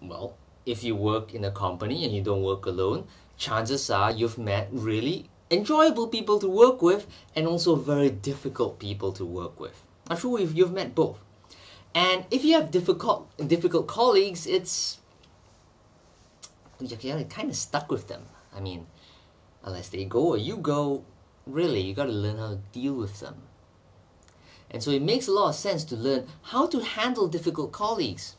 well, if you work in a company and you don't work alone, chances are you've met really enjoyable people to work with and also very difficult people to work with. I'm sure you've, you've met both. And if you have difficult difficult colleagues, it's you're kind of stuck with them. I mean, unless they go or you go, really, you got to learn how to deal with them. And so it makes a lot of sense to learn how to handle difficult colleagues.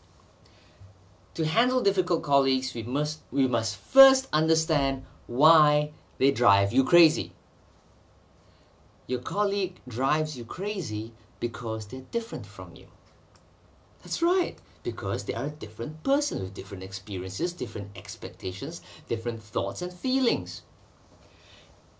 To handle difficult colleagues, we must we must first understand why they drive you crazy. Your colleague drives you crazy because they're different from you. That's right, because they are a different person with different experiences, different expectations, different thoughts and feelings.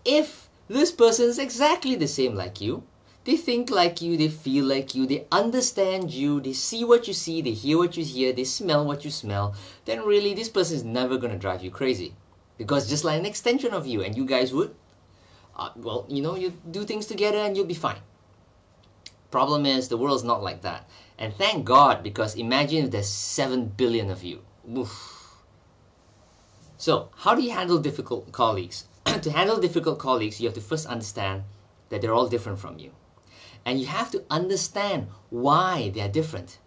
If this person is exactly the same like you, they think like you, they feel like you, they understand you, they see what you see, they hear what you hear, they smell what you smell, then really this person is never going to drive you crazy. Because just like an extension of you, and you guys would, uh, well, you know, you do things together and you'll be fine. Problem is, the world's not like that. And thank God, because imagine if there's 7 billion of you. Oof. So, how do you handle difficult colleagues? to handle difficult colleagues, you have to first understand that they're all different from you. And you have to understand why they're different.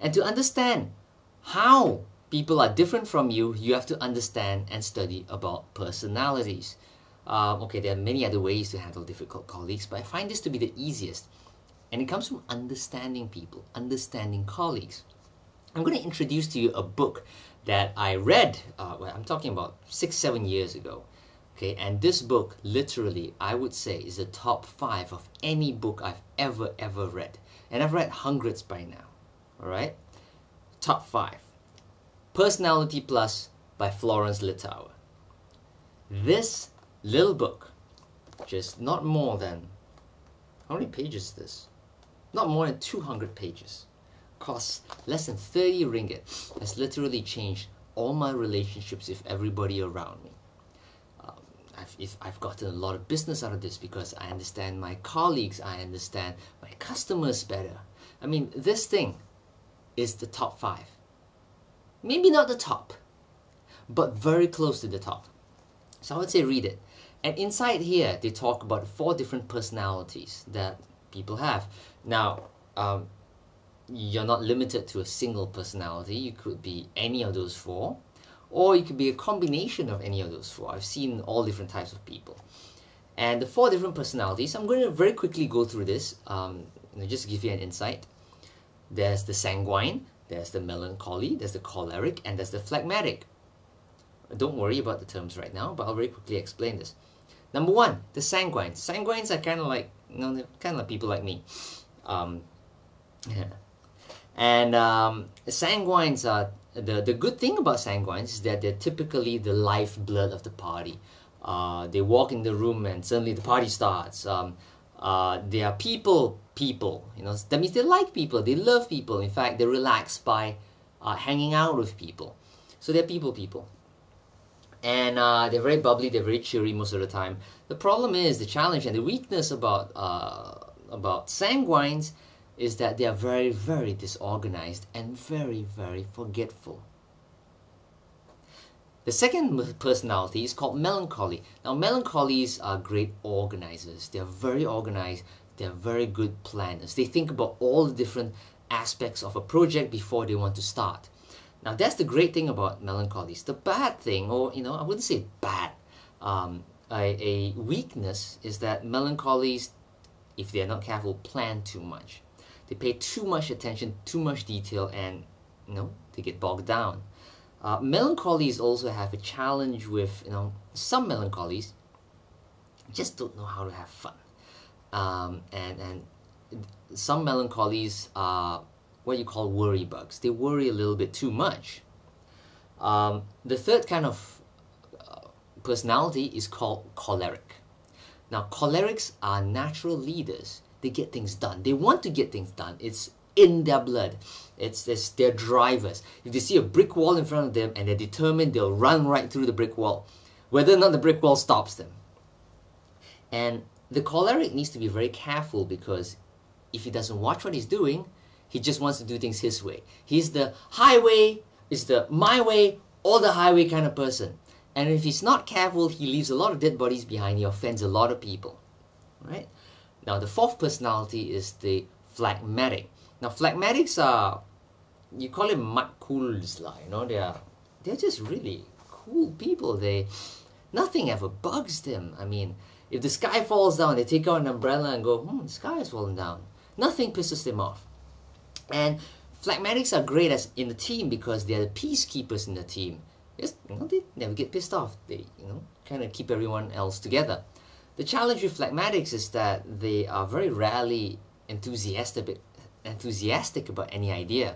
And to understand how people are different from you, you have to understand and study about personalities. Um, okay, there are many other ways to handle difficult colleagues, but I find this to be the easiest. And it comes from understanding people, understanding colleagues. I'm going to introduce to you a book that I read, uh, well, I'm talking about six, seven years ago. Okay, and this book, literally, I would say, is the top five of any book I've ever, ever read. And I've read hundreds by now. All right? Top five Personality Plus by Florence Littauer. This little book, just not more than, how many pages is this? not more than 200 pages, costs less than 30 ringgit, has literally changed all my relationships with everybody around me. I've, if I've gotten a lot of business out of this because I understand my colleagues, I understand my customers better. I mean, this thing is the top five. Maybe not the top, but very close to the top. So I would say read it. And inside here, they talk about four different personalities that people have. Now, um, you're not limited to a single personality. You could be any of those four, or you could be a combination of any of those four. I've seen all different types of people. And the four different personalities, I'm going to very quickly go through this, um, just give you an insight. There's the sanguine, there's the melancholy, there's the choleric, and there's the phlegmatic. Don't worry about the terms right now, but I'll very quickly explain this. Number one, the sanguine. Sanguines are kind of like, you know, kind of like people like me. Um, yeah. And um, sanguines are the, the good thing about sanguines is that they're typically the lifeblood of the party. Uh, they walk in the room and suddenly the party starts. Um, uh, they are people people. You know that means they like people. They love people. In fact, they relax by uh, hanging out with people. So they're people people and uh, they're very bubbly, they're very cheery most of the time. The problem is the challenge and the weakness about uh, about sanguines is that they are very, very disorganized and very, very forgetful. The second personality is called melancholy. Now, melancholies are great organizers. They are very organized. They are very good planners. They think about all the different aspects of a project before they want to start. Now that's the great thing about melancholies. The bad thing, or you know, I wouldn't say bad, um, a, a weakness is that melancholies, if they're not careful, plan too much. They pay too much attention, too much detail, and you know, they get bogged down. Uh, melancholies also have a challenge with, you know, some melancholies just don't know how to have fun. Um, and, and some melancholies are what you call worry bugs. They worry a little bit too much. Um, the third kind of uh, personality is called choleric. Now, cholerics are natural leaders. They get things done. They want to get things done. It's in their blood. It's, it's their drivers. If they see a brick wall in front of them and they're determined, they'll run right through the brick wall, whether or not the brick wall stops them. And the choleric needs to be very careful because if he doesn't watch what he's doing, he just wants to do things his way. He's the highway is the my way or the highway kind of person. And if he's not careful, he leaves a lot of dead bodies behind. He offends a lot of people. Right? Now, the fourth personality is the phlegmatic. Now, phlegmatics are, you call it cools, you know, they are, they're just really cool people. They, nothing ever bugs them. I mean, if the sky falls down, they take out an umbrella and go, hmm, the sky is falling down. Nothing pisses them off. And phlegmatics are great as in the team because they're the peacekeepers in the team. Just, you know, they never get pissed off. They, you know, kind of keep everyone else together. The challenge with phlegmatics is that they are very rarely enthusiastic, enthusiastic about any idea.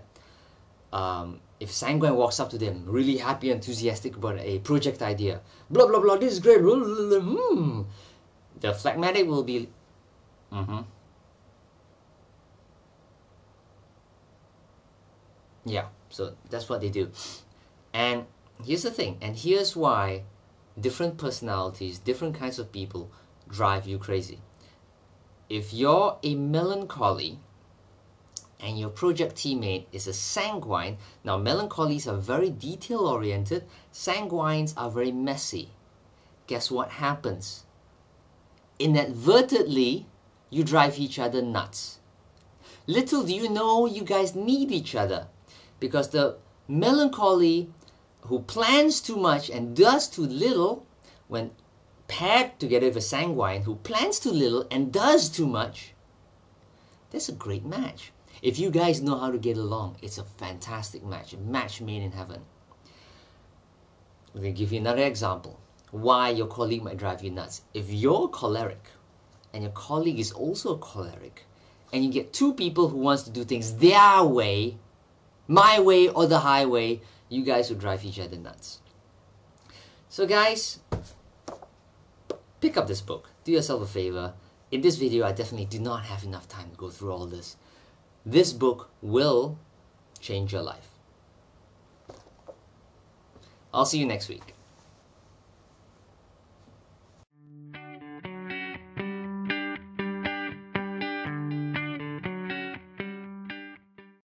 Um, if Sanguine walks up to them, really happy, enthusiastic about a project idea, blah blah blah, this is great, hmm, the phlegmatic will be, mm-hmm. Yeah, so that's what they do. And here's the thing, and here's why different personalities, different kinds of people drive you crazy. If you're a melancholy and your project teammate is a sanguine, now melancholies are very detail oriented, sanguines are very messy. Guess what happens? Inadvertently, you drive each other nuts. Little do you know you guys need each other because the melancholy who plans too much and does too little when paired together with a sanguine who plans too little and does too much. That's a great match. If you guys know how to get along it's a fantastic match. A match made in heaven. I'm going to give you another example. Why your colleague might drive you nuts. If you're choleric and your colleague is also a choleric and you get two people who wants to do things their way my way or the highway, you guys will drive each other nuts. So guys, pick up this book. Do yourself a favor. In this video, I definitely do not have enough time to go through all this. This book will change your life. I'll see you next week.